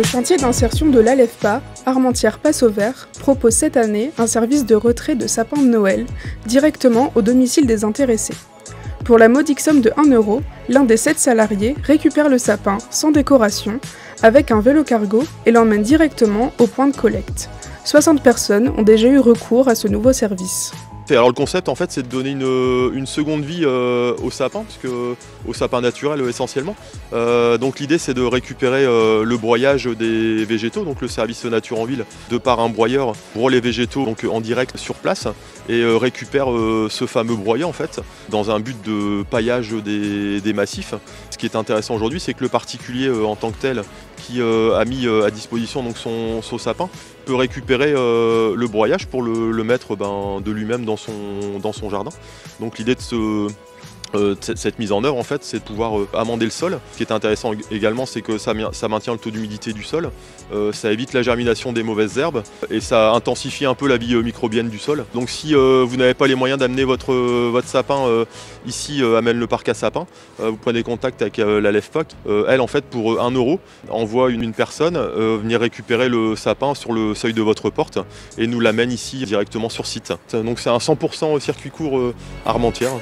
chantier d'insertion de l'ALEFPA, Armentières Passe Vert, propose cette année un service de retrait de sapins de Noël directement au domicile des intéressés. Pour la modique somme de 1 euro, l'un des 7 salariés récupère le sapin sans décoration avec un vélo cargo et l'emmène directement au point de collecte. 60 personnes ont déjà eu recours à ce nouveau service. Alors le concept en fait c'est de donner une, seconde vie euh, au sapin, au sapin naturel euh, essentiellement. Euh, donc l'idée c'est de récupérer le broyage des végétaux, donc le service nature en ville de par un broyeur broie les végétaux donc en direct sur place et récupère ce fameux broyat en fait dans un but de paillage des, massifs. Ce qui est intéressant aujourd'hui c'est que le particulier en tant que tel qui a mis à disposition donc son, sapin peut récupérer le broyage pour le, mettre ben, de lui-même dans son, dans son jardin. Donc l'idée de ce, euh, cette mise en œuvre en fait c'est de pouvoir euh, amender le sol. Ce qui est intéressant également c'est que ça, maintient le taux d'humidité du sol, euh, ça évite la germination des mauvaises herbes et ça intensifie un peu la vie microbienne du sol. Donc si vous n'avez pas les moyens d'amener votre, votre sapin ici à le parc à sapin, vous prenez contact avec la LEFPAC. elle en fait pour 1 euro envoie une, personne venir récupérer le sapin sur le seuil de votre porte et nous l'amène ici directement sur site. Donc c'est un 100% circuit court Armentière.